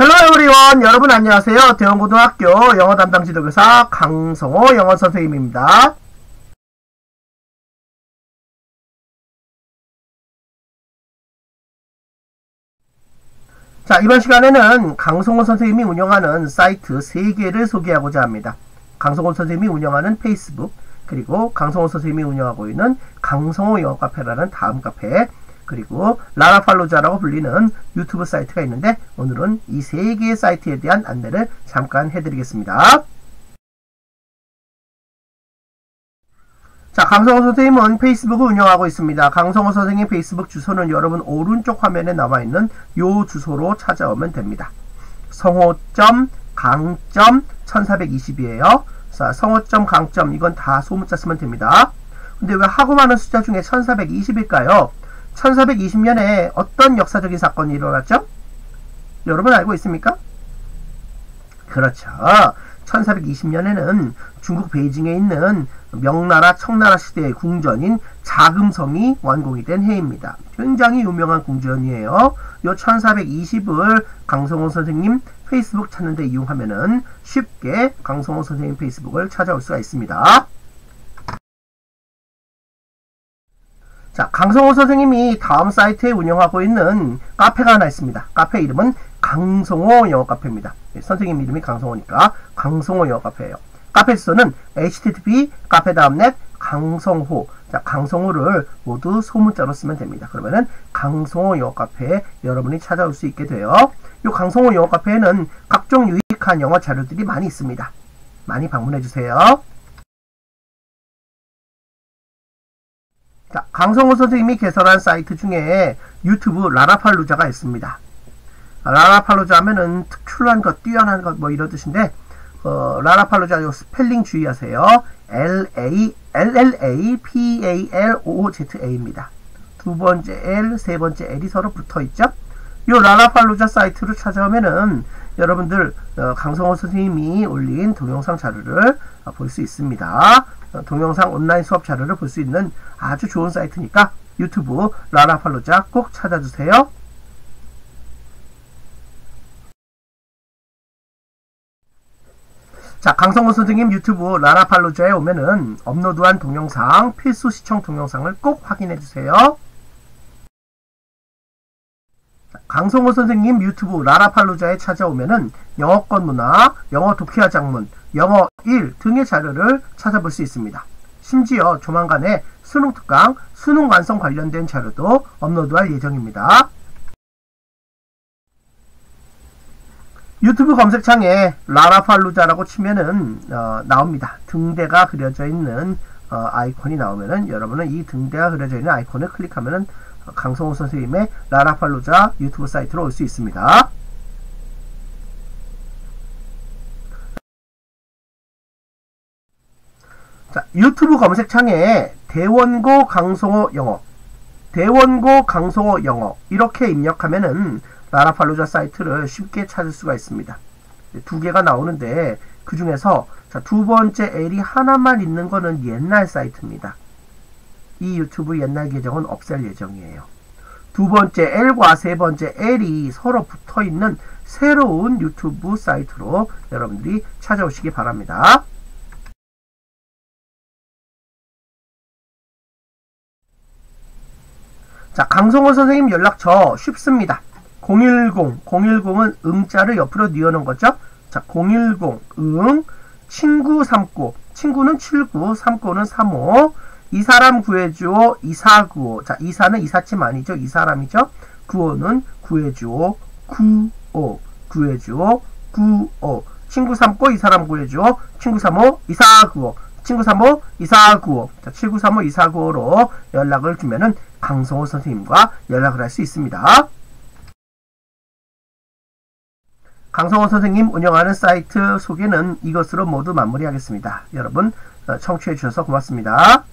Hello everyone 여러분 안녕하세요. 대원고등학교 영어 담당 지도교사 강성호 영어 선생님입니다. 자 이번 시간에는 강성호 선생님이 운영하는 사이트 3개를 소개하고자 합니다. 강성호 선생님이 운영하는 페이스북 그리고 강성호 선생님이 운영하고 있는 강성호 영어 카페라는 다음 카페 그리고 라라팔로자라고 불리는 유튜브 사이트가 있는데 오늘은 이 세 개의 사이트에 대한 안내를 잠깐 해드리겠습니다. 자, 강성호 선생님은 페이스북을 운영하고 있습니다. 강성호 선생님 페이스북 주소는 여러분 오른쪽 화면에 나와 있는 요 주소로 찾아오면 됩니다. 성호.강점 1420이에요. 자, 성호.강점 점 이건 다 소문자 쓰면 됩니다. 근데 왜 하고 많은 숫자 중에 1420일까요? 1420년에 어떤 역사적인 사건이 일어났죠? 여러분 알고 있습니까? 그렇죠. 1420년에는 중국 베이징에 있는 명나라 청나라 시대의 궁전인 자금성이 완공이 된 해입니다. 굉장히 유명한 궁전이에요. 요 1420을 강성호 선생님 페이스북 찾는데 이용하면은 쉽게 강성호 선생님 페이스북을 찾아올 수가 있습니다. 자, 강성호 선생님이 다음 사이트에 운영하고 있는 카페가 하나 있습니다. 카페 이름은 강성호 영어 카페입니다. 네, 선생님 이름이 강성호니까 강성호 영어 카페예요. 카페 주소는 http 카페 다음넷 강성호 자 강성호를 모두 소문자로 쓰면 됩니다. 그러면은 강성호 영어 카페에 여러분이 찾아올 수 있게 돼요. 이 강성호 영어 카페에는 각종 유익한 영어 자료들이 많이 있습니다. 많이 방문해 주세요. 자, 강성호 선생님이 개설한 사이트 중에 유튜브 lallapalooza가 있습니다. lallapalooza 하면은 특출난 것, 뛰어난 것 뭐 이런 뜻인데 어, lallapalooza 스펠링 주의하세요. L A L L A P A L O Z A입니다. 두 번째 L, 세 번째 L이 서로 붙어 있죠. 이 lallapalooza 사이트로 찾아오면은 여러분들 어, 강성호 선생님이 올린 동영상 자료를 어, 볼수 있습니다. 어, 동영상 온라인 수업 자료를 볼 수 있는 아주 좋은 사이트니까 유튜브 라라팔로자 꼭 찾아주세요. 자, 강성호 선생님 유튜브 라라팔로자에 오면은 업로드한 동영상, 필수 시청 동영상을 꼭 확인해 주세요. 강성호 선생님 유튜브 라라팔로자에 찾아오면은 영어권 문화, 영어 독해화 장문, 영어 1 등의 자료를 찾아볼 수 있습니다. 심지어 조만간에 수능 특강, 수능 완성 관련된 자료도 업로드할 예정입니다. 유튜브 검색창에 라라팔루자라고 치면은 어, 나옵니다. 등대가 그려져 있는 어, 아이콘이 나오면은 여러분은 이 등대가 그려져 있는 아이콘을 클릭하면은 강성호 선생님의 라라팔루자 유튜브 사이트로 올 수 있습니다. 유튜브 검색창에 대원고 강성호 영어, 대원고 강성호 영어 이렇게 입력하면은 라라팔루자 사이트를 쉽게 찾을 수가 있습니다. 두 개가 나오는데 그 중에서 두 번째 L이 하나만 있는 거는 옛날 사이트입니다. 이 유튜브 옛날 계정은 없앨 예정이에요. 두 번째 L과 세 번째 L이 서로 붙어 있는 새로운 유튜브 사이트로 여러분들이 찾아오시기 바랍니다. 자, 강성호 선생님 연락처 쉽습니다. 010, 010은 음자를 옆으로 뉘어놓은 거죠. 자, 010, 응, 친구 삼고, 친구는 79, 삼고는 35, 이 사람 구해줘, 이사구호. 자, 이사는 이사침 아니죠? 이 사람이죠? 구호는 구해줘, 구오, 구해줘, 구오. 친구 삼고, 이 사람 구해줘, 친구 삼호, 이사구호. 친구 3호 2495 자, 7935 2495로 연락을 주면은 강성호 선생님과 연락을 할 수 있습니다. 강성호 선생님 운영하는 사이트 소개는 이것으로 모두 마무리하겠습니다. 여러분 어, 청취해 주셔서 고맙습니다.